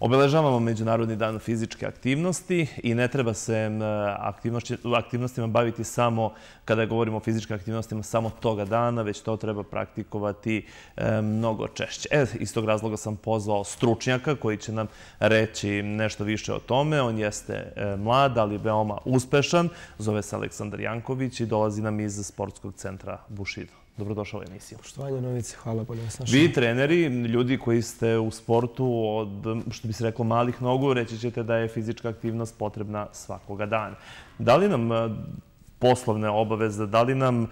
Obeležavamo Međunarodni dan fizičke aktivnosti i ne treba se aktivnostima baviti samo kada govorimo o fizičkim aktivnostima samo toga dana, već to treba praktikovati mnogo češće. E, iz tog razloga sam pozvao stručnjaka koji će nam reći nešto više o tome. On jeste e, mlad, ali veoma uspešan. Zove se Aleksandar Janković i dolazi nam iz sportskog centra Bušido. Dobrodošao u emisiju. Poštovanje Novice, hvala bolje vas našao. Vi treneri, ljudi koji ste u sportu od, što bi se reklo, malih nogu, reći ćete da je fizička aktivnost potrebna svakoga dana. Da li nam e, poslovne obaveze, da li nam e,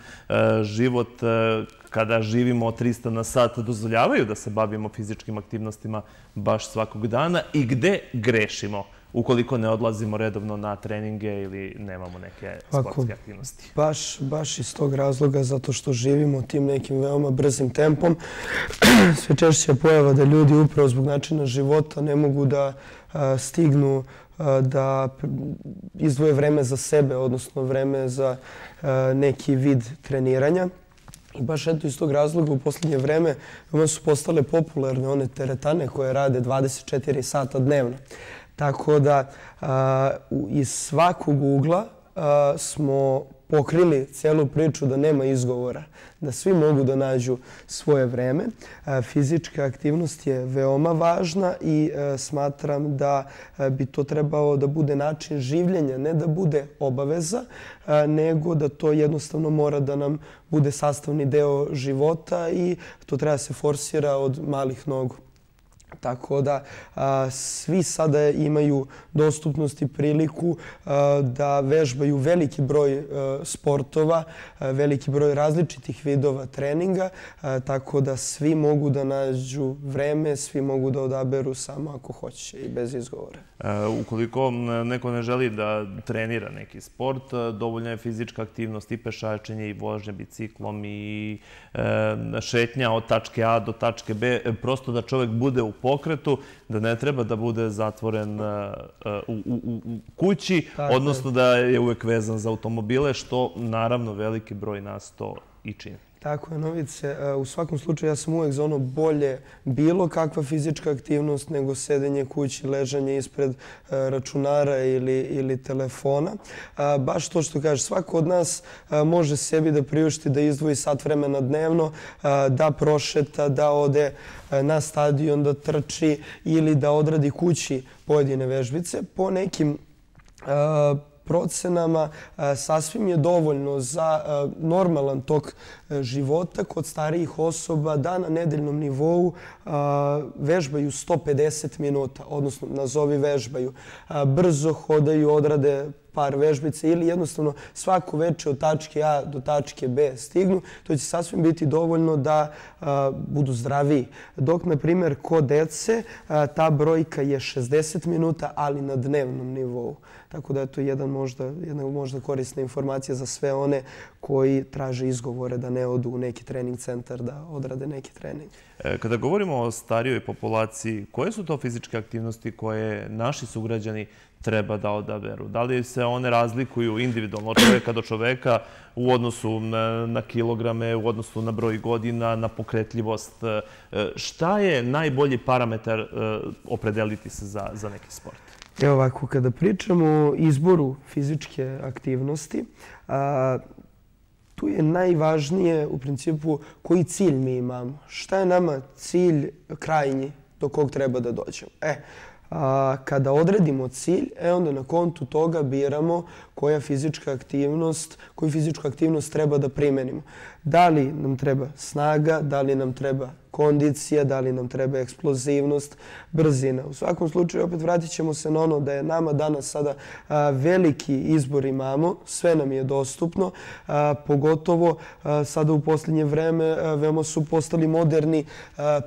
život e, kada živimo 300 na sat dozvoljavaju da se bavimo fizičkim aktivnostima baš svakog dana i gde grešimo? Ukoliko ne odlazimo redovno na treninge ili nemamo neke sportske aktivnosti. Baš, baš iz tog razloga, zato što živimo tim nekim veoma brzim tempom. Sve češće je pojava da ljudi upravo zbog načina života ne mogu da stignu da izdvoje vreme za sebe, odnosno vreme za neki vid treniranja. I baš eto iz tog razloga u poslednje vreme veoma su postale popularne one teretane koje rade 24 sata dnevno. Tako da iz svakog ugla smo pokrili celu priču da nema izgovora, da svi mogu da nađu svoje vreme. Fizička aktivnost je veoma važna i smatram da bi to trebao da bude način življenja, ne da bude obaveza, nego da to jednostavno mora da nam bude sastavni deo života i to treba se forsira od malih nogu. Tako da svi sada imaju dostupnost i priliku da vežbaju veliki broj sportova, veliki broj različitih vidova treninga, tako da svi mogu da nađu vreme, svi mogu da odaberu samo ako hoće i bez izgovora. Ukoliko neko ne želi da trenira neki sport, dovoljna je fizička aktivnost i pešačenje i vožnja biciklom i šetnja od tačke A do tačke B, prosto da čovek bude u pokretu, da ne treba da bude zatvoren u, u, u kući, odnosno da je uvek vezan za automobile, što naravno veliki broj nas to i čini. Tako je, Novice. E, u svakom slučaju ja sam uvek za ono bolje bilo kakva fizička aktivnost nego sedenje kući, ležanje ispred e, računara ili, ili telefona. E, baš to što kažeš, svako od nas može sebi da priušti da izdvoji sat vremena dnevno, da prošeta, da ode na stadion, da trči ili da odradi kući pojedine vežbice. Po nekim procenama sasvim je dovoljno za normalan tok života kod starijih osoba da na nedeljnom nivou vežbaju 150 minuta, odnosno nazovi vežbaju. Brzo hodaju, odrade par vežbice ili jednostavno svako veče od tačke A do tačke B stignu, to će sasvim biti dovoljno da budu zdraviji. Dok, na primjer, kod dece ta brojka je 60 minuta, ali na dnevnom nivou. Tako da je to jedan možda, jedna možda korisna informacija za sve one koji traže izgovore da ne odu u neki trening centar, da odrade neki trening. E, kada govorimo o starijoj populaciji, koje su to fizičke aktivnosti koje naši sugrađani treba da odaberu? Da li se one razlikuju individualno od čoveka do čoveka u odnosu na kilograme, u odnosu na broj godina, na pokretljivost? E, šta je najbolji parametar e, opredeliti se za, za neki sport? Evo ovako, kada pričamo o izboru fizičke aktivnosti, tu je najvažnije u principu koji cilj mi imamo. Šta je nama cilj krajnji do kog treba da dođemo? E, a, kada odredimo cilj, e onda na kontu toga biramo koja fizička aktivnost, koju fizičku aktivnost treba da primenimo. Da li nam treba snaga, da li nam treba kondicija, da li nam treba eksplozivnost, brzina. U svakom slučaju, opet vratit ćemo se na ono da je nama danas sada veliki izbor imamo, sve nam je dostupno, pogotovo sada u posljednje vreme veoma su postali moderni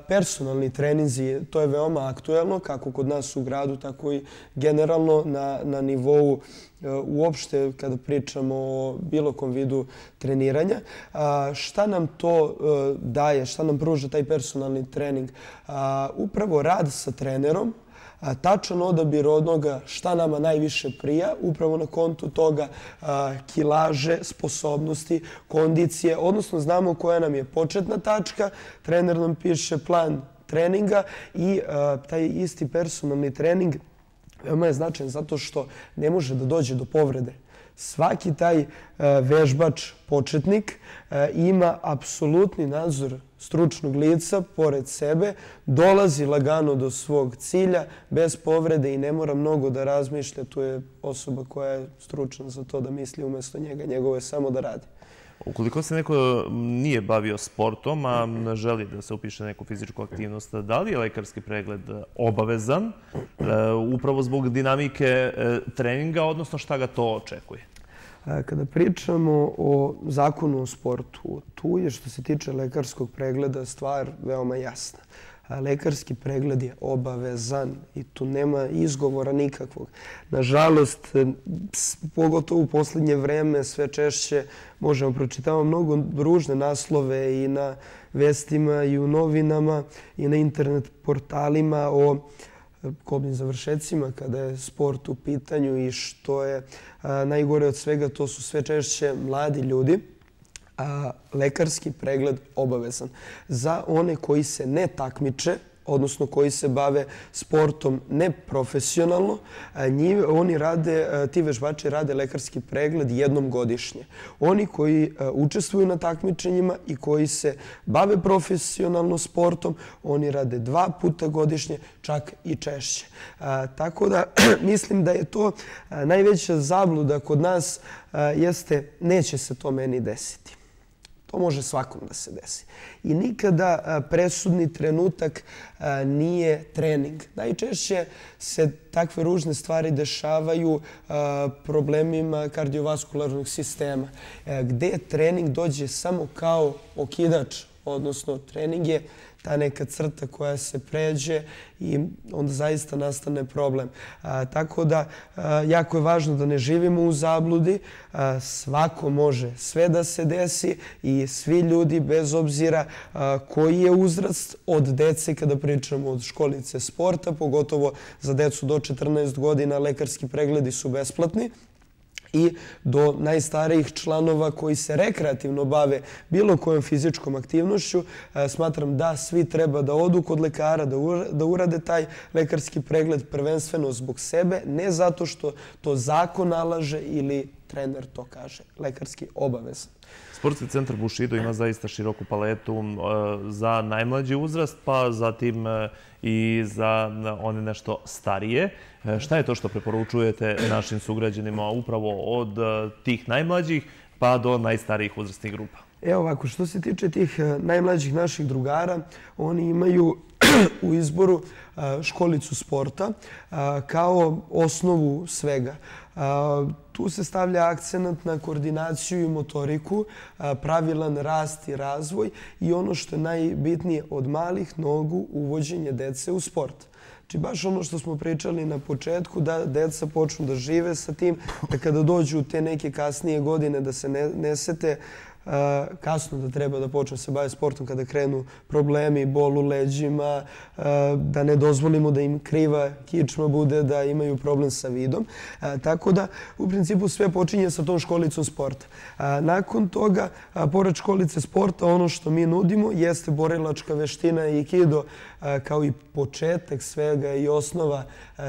personalni treninzi. To je veoma aktuelno, kako kod nas u gradu, tako i generalno na, na nivou uopšte kada pričamo o bilo kom vidu treniranja. Šta nam to e, daje, šta nam pruža taj personalni trening? Upravo rad sa trenerom, tačan odabir onoga šta nama najviše prija, upravo na kontu toga kilaže, sposobnosti, kondicije, odnosno znamo koja nam je početna tačka, trener nam piše plan treninga i taj isti personalni trening veoma je značajan zato što ne može da dođe do povrede svaki taj e, vežbač, početnik, e, ima apsolutni nadzor stručnog lica pored sebe, dolazi lagano do svog cilja bez povrede i ne mora mnogo da razmišlja. Tu je osoba koja je stručna za to da misli umesto njega. Njegovo je samo da radi. Ukoliko se neko nije bavio sportom, a želi da se upiše neku fizičku aktivnost, da li je lekarski pregled obavezan e, upravo zbog dinamike e, treninga, odnosno šta ga to očekuje? E, kada pričamo o zakonu o sportu, tu je što se tiče lekarskog pregleda stvar veoma jasna lekarski pregled je obavezan i tu nema izgovora nikakvog. Nažalost, pogotovo u poslednje vreme sve češće možemo pročitavati mnogo ružne naslove i na vestima i u novinama i na internet portalima o kobnim završecima kada je sport u pitanju i što je najgore od svega, to su sve češće mladi ljudi a, lekarski pregled obavezan. Za one koji se ne takmiče, odnosno koji se bave sportom neprofesionalno, oni rade, ti vežbači rade lekarski pregled jednom godišnje. Oni koji učestvuju na takmičenjima i koji se bave profesionalno sportom, oni rade dva puta godišnje, čak i češće. Tako da mislim da je to najveća zabluda kod nas jeste neće se to meni desiti. To može svakom da se desi. I nikada presudni trenutak nije trening. Najčešće se takve ružne stvari dešavaju problemima kardiovaskularnog sistema, e, gde trening dođe samo kao okidač, odnosno trening je ta neka crta koja se pređe i onda zaista nastane problem. A, tako da a, jako je važno da ne živimo u zabludi. A, svako može sve da se desi i svi ljudi bez obzira koji je uzrast od dece kada pričamo od školice sporta, pogotovo za decu do 14 godina lekarski pregledi su besplatni i do najstarijih članova koji se rekreativno bave bilo kojom fizičkom aktivnošću. E, smatram da svi treba da odu kod lekara, da urade taj lekarski pregled prvenstveno zbog sebe, ne zato što to zakon nalaže ili trener to kaže. Lekarski obavezan. Sportski centar Bušido ima zaista široku paletu e, za najmlađi uzrast, pa zatim e, i za one nešto starije. E, šta je to što preporučujete našim sugrađanima upravo od tih najmlađih pa do najstarijih uzrastnih grupa? Evo ovako, što se tiče tih najmlađih naših drugara, oni imaju u izboru školicu sporta kao osnovu svega. Tu se stavlja akcenat na koordinaciju i motoriku, pravilan rast i razvoj i ono što je najbitnije od malih nogu uvođenje dece u sport. Znači baš ono što smo pričali na početku, da deca počnu da žive sa tim, da kada dođu te neke kasnije godine da se ne, ne sete kasno da treba da počne se baviti sportom kada krenu problemi, bol u leđima, da ne dozvolimo da im kriva kičma bude, da imaju problem sa vidom. Tako da, u principu, sve počinje sa tom školicom sporta. Nakon toga, pored školice sporta, ono što mi nudimo jeste borilačka veština i kido kao i početak svega i osnova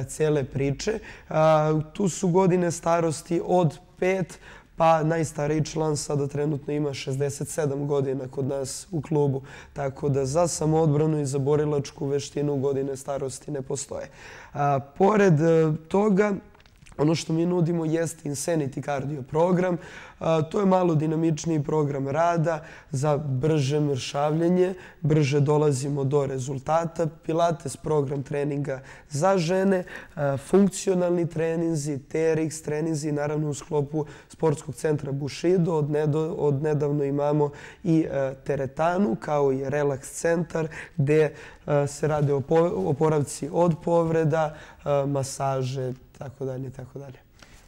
cele priče. Tu su godine starosti od 5 Pa najstariji član sada trenutno ima 67 godina kod nas u klubu. Tako da za samoodbranu i za borilačku veštinu godine starosti ne postoje. A, pored e, toga, Ono što mi nudimo jeste Insanity Cardio program. To je malo dinamičniji program rada za brže mršavljenje, brže dolazimo do rezultata. Pilates program treninga za žene, funkcionalni treninzi, TRX treninzi, naravno u sklopu sportskog centra Bushido. Od, nedo, od nedavno imamo i teretanu kao i relax centar gde se rade oporavci od povreda, masaže, tako dalje, tako dalje.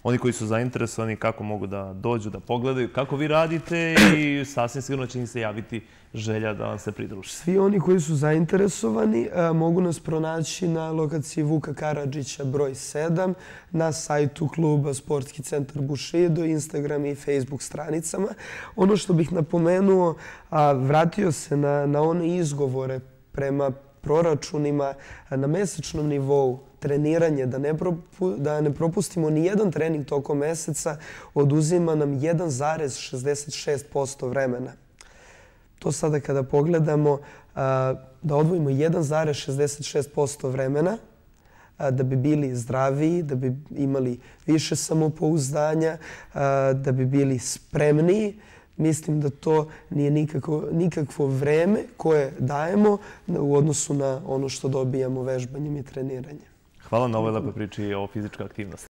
Oni koji su zainteresovani kako mogu da dođu, da pogledaju kako vi radite i sasvim sigurno će im se javiti želja da vam se pridruži. Svi oni koji su zainteresovani mogu nas pronaći na lokaciji Vuka Karadžića broj 7, na sajtu kluba Sportski centar Bušido, Instagram i Facebook stranicama. Ono što bih napomenuo, a vratio se na, na one izgovore prema proračunima na mesečnom nivou treniranje, da ne, propu, da ne propustimo ni jedan trening tokom meseca, oduzima nam 1,66% vremena. To sada kada pogledamo, da odvojimo 1,66% vremena, da bi bili zdraviji, da bi imali više samopouzdanja, da bi bili spremniji, mislim da to nije nikako, nikakvo vreme koje dajemo u odnosu na ono što dobijamo vežbanjem i treniranjem. Hvala na ovoj lepoj priči o fizičkoj aktivnosti.